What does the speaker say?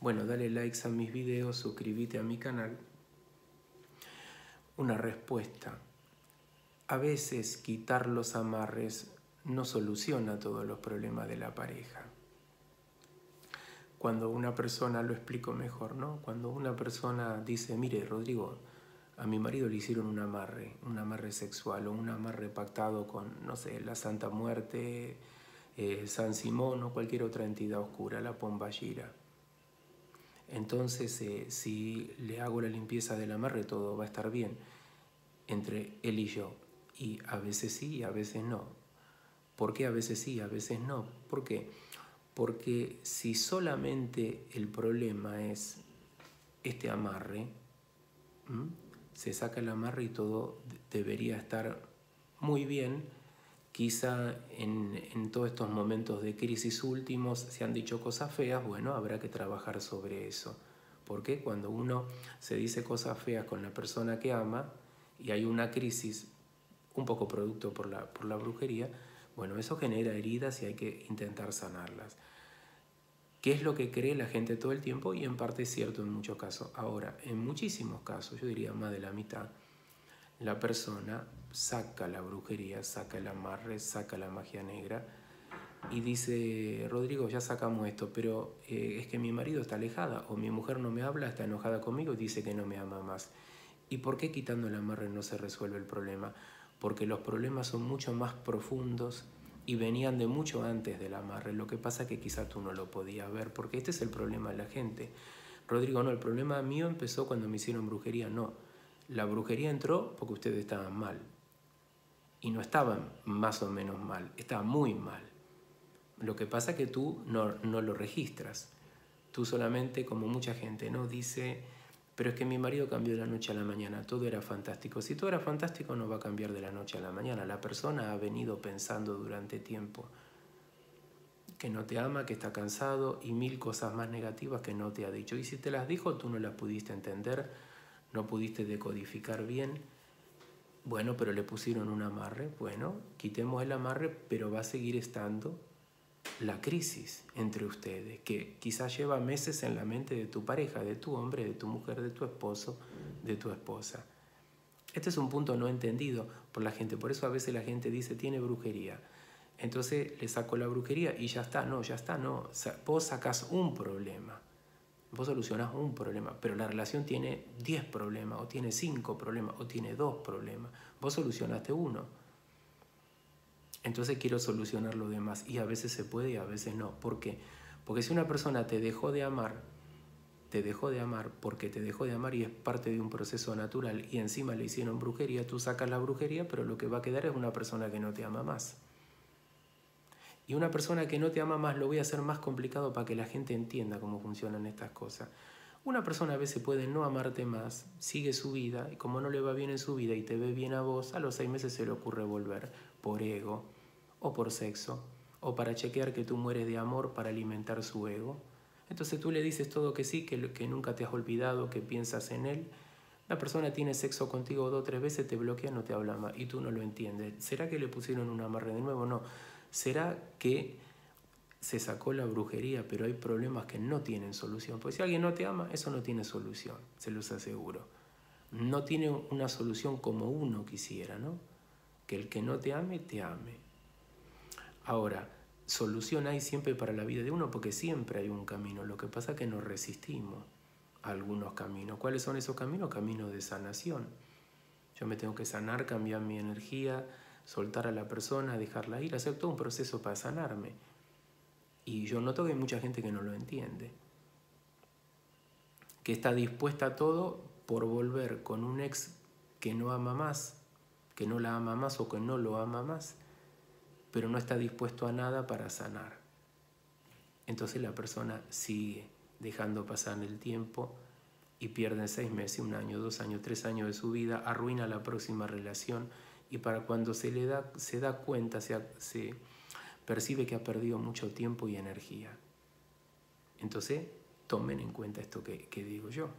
Bueno, dale likes a mis videos, suscríbete a mi canal. Una respuesta. A veces quitar los amarres no soluciona todos los problemas de la pareja. Cuando una persona, lo explico mejor, ¿no? Cuando una persona dice, mire, Rodrigo, a mi marido le hicieron un amarre, un amarre sexual o un amarre pactado con, no sé, la Santa Muerte, eh, San Simón o cualquier otra entidad oscura, la Pombayira. Entonces, eh, si le hago la limpieza del amarre, todo va a estar bien entre él y yo. Y a veces sí y a veces no. ¿Por qué a veces sí, a veces no? ¿Por qué? Porque si solamente el problema es este amarre, se saca el amarre y todo debería estar muy bien. Quizá en, en, todos estos momentos de crisis últimos se han dicho cosas feas, bueno, habrá que trabajar sobre eso. Porque cuando uno se dice cosas feas con la persona que ama y hay una crisis, un poco producto por la, por la brujería, bueno, eso genera heridas y hay que intentar sanarlas. ¿Qué es lo que cree la gente todo el tiempo? Y en parte es cierto en muchos casos. Ahora, en muchísimos casos, yo diría más de la mitad, la persona saca la brujería, saca el amarre, saca la magia negra y dice, Rodrigo, ya sacamos esto, pero eh, es que mi marido está alejada o mi mujer no me habla, está enojada conmigo y dice que no me ama más. ¿Y por qué quitando el amarre no se resuelve el problema? porque los problemas son mucho más profundos y venían de mucho antes del amarre. Lo que pasa es que quizá tú no lo podías ver, porque este es el problema de la gente. Rodrigo, no, el problema mío empezó cuando me hicieron brujería. No, la brujería entró porque ustedes estaban mal. Y no estaban más o menos mal, estaban muy mal. Lo que pasa es que tú no, lo registras. Tú solamente, como mucha gente, ¿no? Dice pero es que mi marido cambió de la noche a la mañana, todo era fantástico. Si todo era fantástico no va a cambiar de la noche a la mañana. La persona ha venido pensando durante tiempo que no te ama, que está cansado y mil cosas más negativas que no te ha dicho. Y si te las dijo, tú no las pudiste entender, no pudiste decodificar bien. Bueno, pero le pusieron un amarre. Bueno, quitemos el amarre, pero va a seguir estando la crisis entre ustedes, que quizás lleva meses en la mente de tu pareja, de tu hombre, de tu mujer, de tu esposo, de tu esposa. Este es un punto no entendido por la gente, por eso a veces la gente dice tiene brujería. Entonces le saco la brujería y ya está, no, ya está, no. Vos sacás un problema, vos solucionás un problema, pero la relación tiene 10 problemas, o tiene 5 problemas, o tiene 2 problemas. Vos solucionaste uno. Entonces quiero solucionar lo demás y a veces se puede y a veces no. ¿Por qué? Porque si una persona te dejó de amar, te dejó de amar porque te dejó de amar y es parte de un proceso natural y encima le hicieron brujería, tú sacas la brujería, pero lo que va a quedar es una persona que no te ama más. Y una persona que no te ama más lo voy a hacer más complicado para que la gente entienda cómo funcionan estas cosas. Una persona a veces puede no amarte más, sigue su vida y como no le va bien en su vida y te ve bien a vos, a los seis meses se le ocurre volver por ego o por sexo o para chequear que tú mueres de amor para alimentar su ego. Entonces tú le dices todo que sí, que, que nunca te has olvidado, que piensas en él. La persona tiene sexo contigo dos o tres veces, te bloquea, no te habla más y tú no lo entiendes. ¿Será que le pusieron un amarre de nuevo? No. ¿Será que se sacó la brujería, pero hay problemas que no tienen solución? Pues si alguien no te ama, eso no tiene solución, se los aseguro. No tiene una solución como uno quisiera, ¿no? que el que no te ame, te ame. Ahora, solución hay siempre para la vida de uno porque siempre hay un camino. Lo que pasa es que nos resistimos algunos caminos. ¿Cuáles son esos caminos? Caminos de sanación. Yo me tengo que sanar, cambiar mi energía, soltar a la persona, dejarla ir, hacer todo un proceso para sanarme. Y yo noto que hay mucha gente que no lo entiende. Que está dispuesta a todo por volver con un ex que no ama más, que no la ama más o que no lo ama más, pero no está dispuesto a nada para sanar. Entonces la persona sigue dejando pasar el tiempo y pierde seis meses, un año, dos años, tres años de su vida, arruina la próxima relación y para cuando se le da, se da cuenta, se, se percibe que ha perdido mucho tiempo y energía. Entonces, tomen en cuenta esto que, que digo yo.